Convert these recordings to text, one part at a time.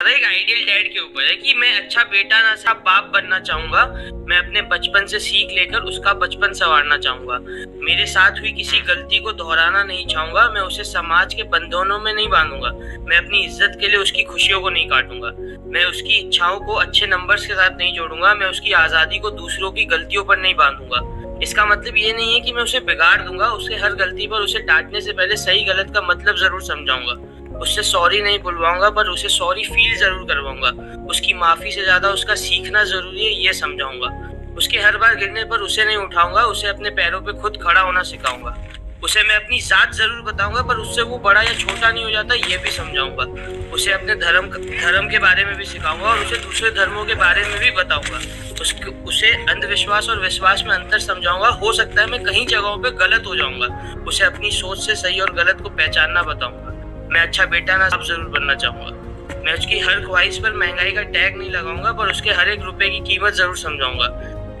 एक ideal dad के ऊपर है कि मैं अच्छा बेटा ना सा बाप बनना चाहूँगा। मैं अपने बचपन से सीख लेकर उसका बचपन संवारना चाहूँगा। मेरे साथ हुई किसी गलती को दोहराना नहीं चाहूँगा। मैं उसे समाज के बंधनों में नहीं बांधूँगा। मैं अपनी इज़्ज़त के लिए उसकी खुशियों को नहीं काटूँगा। मैं उसकी इच्छाओं को अच्छे नंबर्स के साथ नहीं जोड़ूँगा। मैं उसकी आज़ादी को दूसरों की गलतियों पर नहीं बांधूँगा। इसका मतलब ये नहीं है कि मैं उसे बिगाड़ दूँगा। उसके हर गलती पर उसे डांटने से पहले सही गलत का मतलब ज़रूर समझाऊँगा। उससे सॉरी नहीं बुलवाऊँगा पर उसे सॉरी फील ज़रूर करवाऊँगा। उसकी माफ़ी से ज़्यादा उसका सीखना ज़रूरी है, ये समझाऊँगा। उसके हर बार गिरने पर उसे नहीं उठाऊँगा, उसे अपने पैरों पे खुद खड़ा होना सिखाऊँगा। उसे मैं अपनी जात ज़रूर बताऊँगा, पर उससे वो बड़ा या छोटा नहीं हो जाता, ये भी समझाऊँगा। उसे अपने धर्म धर्म के बारे में भी सिखाऊँगा और उसे दूसरे धर्मों के बारे में भी बताऊँगा। उसके, उसे अंधविश्वास और विश्वास में अंतर समझाऊँगा। हो सकता है मैं कहीं जगहों पे गलत हो जाऊँगा। उसे अपनी सोच से सही और गलत को पहचानना बताऊँगा। मैं अच्छा बेटा ना सब ज़रूर बनना चाहूँगा। मैं उसकी हर ख्वाहिश पर महँगाई का टैग नहीं लगाऊँगा, पर उसके हर एक रुपए की कीमत ज़रूर समझाऊँगा।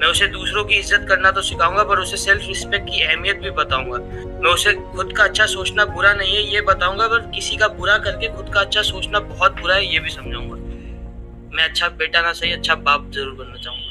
मैं उसे दूसरों की इज़्ज़त करना तो सिखाऊँगा, पर उसे सेल्फ रिस्पेक्ट की अहमियत भी बताऊँगा। मैं उसे खुद का अच्छा सोचना बुरा नहीं है, ये बताऊँगा, पर किसी का बुरा करके खुद का अच्छा सोचना बहुत बुरा है, ये भी समझाऊँगा। मैं अच्छा बेटा ना, सही अच्छा बाप ज़रूर बनना चाहूँगा।